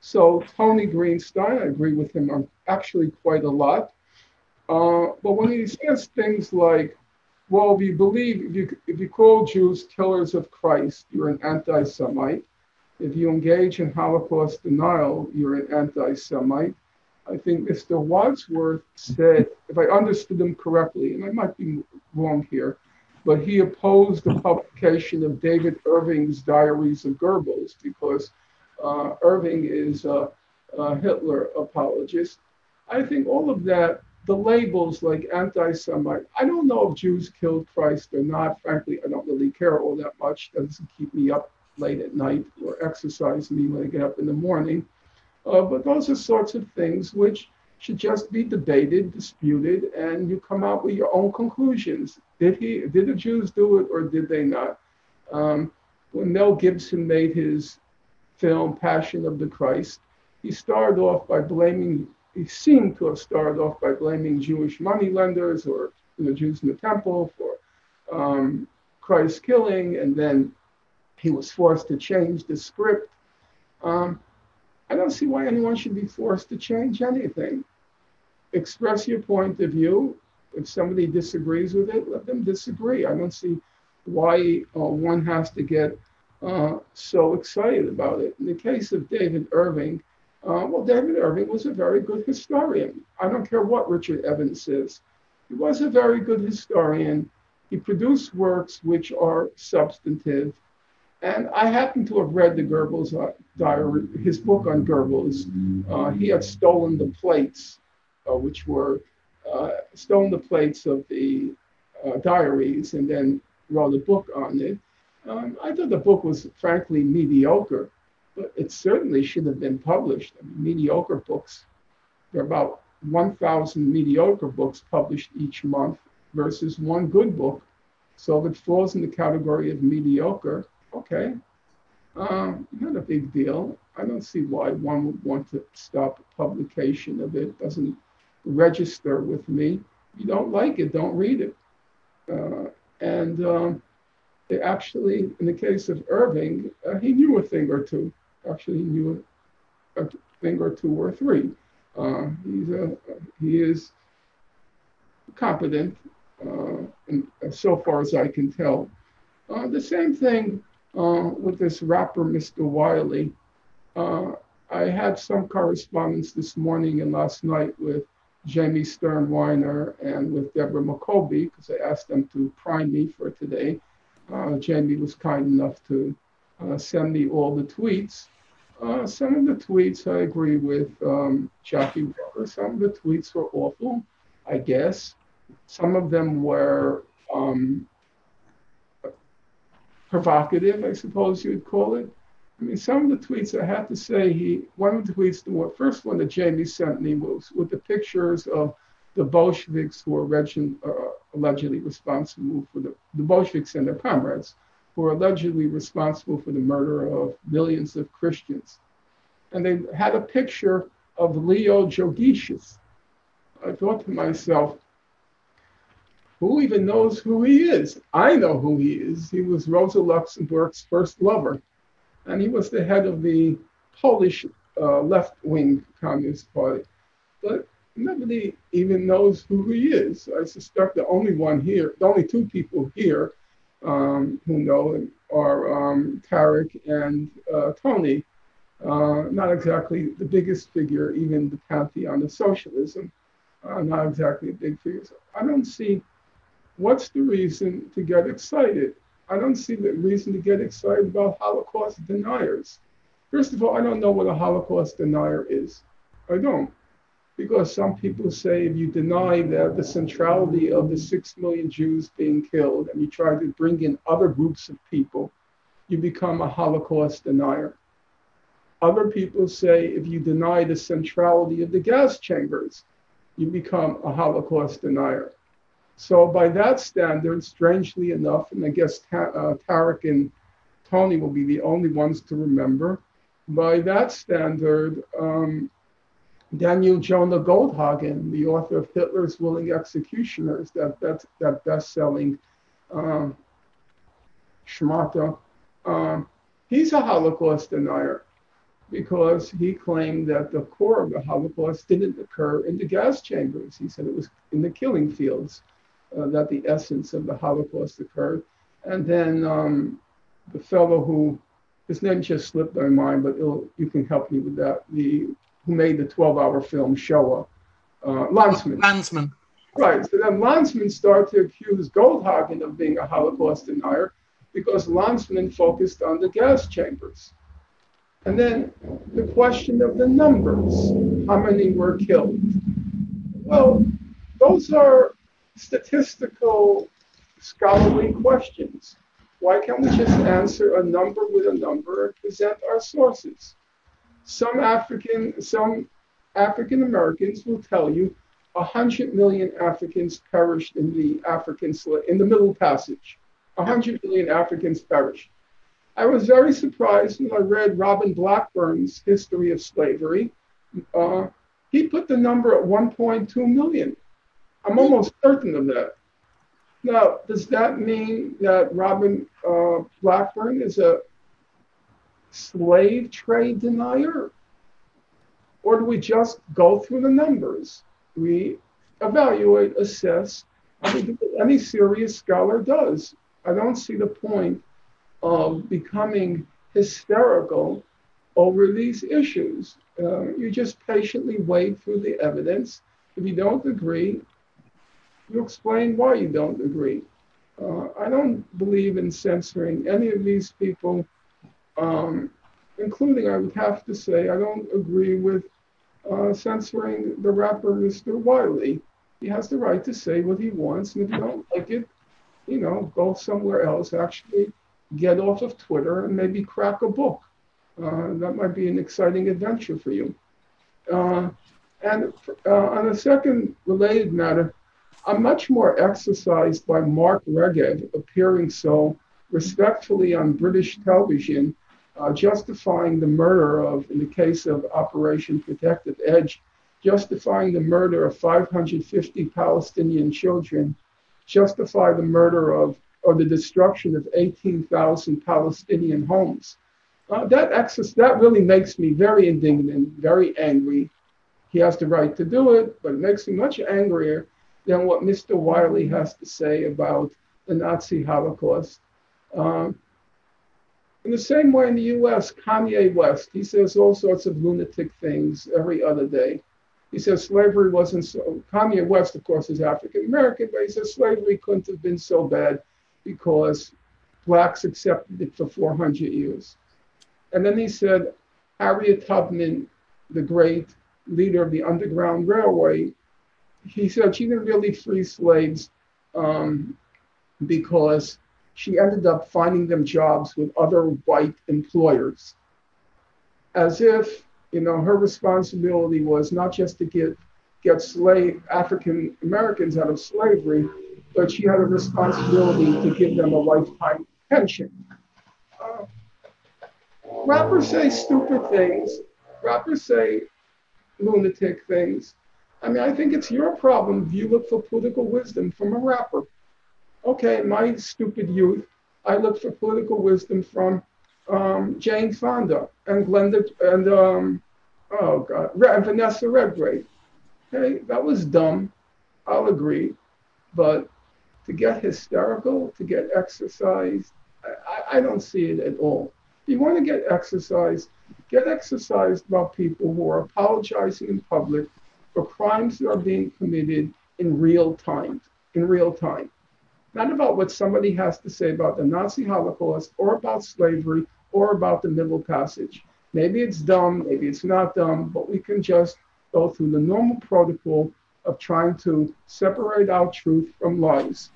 So Tony Greenstein, I agree with him on actually quite a lot. Uh, but when he says things like, well, if you believe, if you, if you call Jews killers of Christ, you're an anti Semite. If you engage in Holocaust denial, you're an anti Semite. I think Mr. Wadsworth said, if I understood him correctly, and I might be wrong here, but he opposed the publication of David Irving's Diaries of Goebbels because uh, Irving is a, a Hitler apologist. I think all of that the labels like anti-Semite. I don't know if Jews killed Christ or not. Frankly, I don't really care all that much. It doesn't keep me up late at night or exercise me when I get up in the morning. Uh, but those are sorts of things which should just be debated, disputed, and you come out with your own conclusions. Did he? Did the Jews do it, or did they not? Um, when Mel Gibson made his film Passion of the Christ, he started off by blaming he seemed to have started off by blaming Jewish moneylenders or the Jews in the temple for um, Christ's killing, and then he was forced to change the script. Um, I don't see why anyone should be forced to change anything. Express your point of view. If somebody disagrees with it, let them disagree. I don't see why uh, one has to get uh, so excited about it. In the case of David Irving, uh, well, David Irving was a very good historian. I don't care what Richard Evans says. He was a very good historian. He produced works which are substantive. And I happen to have read the Goebbels uh, diary, his book on Goebbels. Uh, he had stolen the plates, uh, which were uh, stolen the plates of the uh, diaries and then wrote a book on it. Um, I thought the book was frankly mediocre but it certainly should have been published. I mean, mediocre books, there are about 1,000 mediocre books published each month versus one good book. So if it falls in the category of mediocre, okay, um, not a big deal. I don't see why one would want to stop publication of it. it Doesn't register with me. If you don't like it, don't read it. Uh, and um, actually, in the case of Irving, uh, he knew a thing or two actually he knew a, thing or two or three. Uh, he's a, he is competent, uh, and so far as I can tell. Uh, the same thing uh, with this rapper, Mr. Wiley. Uh, I had some correspondence this morning and last night with Jamie Stern-Weiner and with Deborah Maccoby because I asked them to prime me for today. Uh, Jamie was kind enough to uh, send me all the tweets. Uh, some of the tweets I agree with um, Jackie Walker. Some of the tweets were awful, I guess. Some of them were um, provocative, I suppose you would call it. I mean, some of the tweets I have to say, he one of the tweets, the first one that Jamie sent me was with the pictures of the Bolsheviks who were uh, allegedly responsible for the, the Bolsheviks and their comrades who are allegedly responsible for the murder of millions of Christians. And they had a picture of Leo Jogiches. I thought to myself, who even knows who he is? I know who he is. He was Rosa Luxemburg's first lover, and he was the head of the Polish uh, left wing Communist Party. But nobody even knows who he is. I suspect the only one here, the only two people here um, who know him are um, Tarek and uh, Tony. Uh, not exactly the biggest figure, even the pantheon of socialism. Uh, not exactly a big figure. So I don't see what's the reason to get excited. I don't see the reason to get excited about Holocaust deniers. First of all, I don't know what a Holocaust denier is. I don't because some people say if you deny the, the centrality of the six million Jews being killed and you try to bring in other groups of people, you become a Holocaust denier. Other people say if you deny the centrality of the gas chambers, you become a Holocaust denier. So, by that standard, strangely enough, and I guess Ta- uh, Tarek and Tony will be the only ones to remember, by that standard, um, Daniel Jonah Goldhagen, the author of Hitler's Willing Executioners, that, that, that best-selling um, schmata, um, he's a Holocaust denier. because he claimed that the core of the Holocaust didn't occur in the gas chambers. He said it was in the killing fields uh, that the essence of the Holocaust occurred. And then um, the fellow who, his name just slipped my mind, but you can help me with that, the who made the 12 hour film Shoah, uh, Lanzmann. Lanzmann. Right. So then Lanzmann started to accuse Goldhagen of being a Holocaust denier because Lanzmann focused on the gas chambers. And then the question of the numbers how many were killed? Well, those are statistical, scholarly questions. Why can't we just answer a number with a number and present our sources? Some African, some African Americans will tell you 100 million Africans perished in the African in the Middle Passage. 100 million Africans perished. I was very surprised when I read Robin Blackburn's History of Slavery. Uh, he put the number at 1.2 million. I'm almost certain of that. Now, does that mean that Robin uh, Blackburn is a slave trade denier? Or do we just go through the numbers? We evaluate, assess. Any serious scholar does. I don't see the point of becoming hysterical over these issues. Uh, you just patiently wade through the evidence. If you don't agree, you explain why you don't agree. Uh, I don't believe in censoring any of these people, um, including, I would have to say, I don't agree with uh, censoring the rapper Mr. Wiley. He has the right to say what he wants, and if you don't like it, you know, go somewhere else. Actually, get off of Twitter and maybe crack a book. Uh, that might be an exciting adventure for you. Uh, and uh, on a second related matter, I'm much more exercised by Mark Regev appearing so respectfully on British television, uh, justifying the murder of, in the case of Operation Protective Edge, justifying the murder of 550 Palestinian children, justify the murder of or the destruction of 18,000 Palestinian homes. Uh, that excess, that really makes me very indignant, very angry. He has the right to do it, but it makes me much angrier than what Mr. Wiley has to say about the Nazi Holocaust. Um, in the same way in the US, Kanye West, he says all sorts of lunatic things every other day. He says slavery wasn't so, Kanye West, of course, is African American, but he says slavery couldn't have been so bad because blacks accepted it for 400 years. And then he said, Harriet Tubman, the great leader of the Underground Railway, he said she didn't really free slaves um, because she ended up finding them jobs with other white employers. As if, you know, her responsibility was not just to get get slave African Americans out of slavery, but she had a responsibility to give them a lifetime pension. Uh, rappers say stupid things. Rappers say lunatic things. I mean, I think it's your problem if you look for political wisdom from a rapper. Okay, my stupid youth, I looked for political wisdom from um, Jane Fonda and Glenda and um, oh god, and Vanessa Redgrave. Okay, that was dumb. I'll agree, but to get hysterical, to get exercised, I, I don't see it at all. If you want to get exercise, get exercised about people who are apologizing in public for crimes that are being committed in real time, in real time. Not about what somebody has to say about the Nazi Holocaust or about slavery or about the Middle Passage. Maybe it's dumb, maybe it's not dumb, but we can just go through the normal protocol of trying to separate out truth from lies.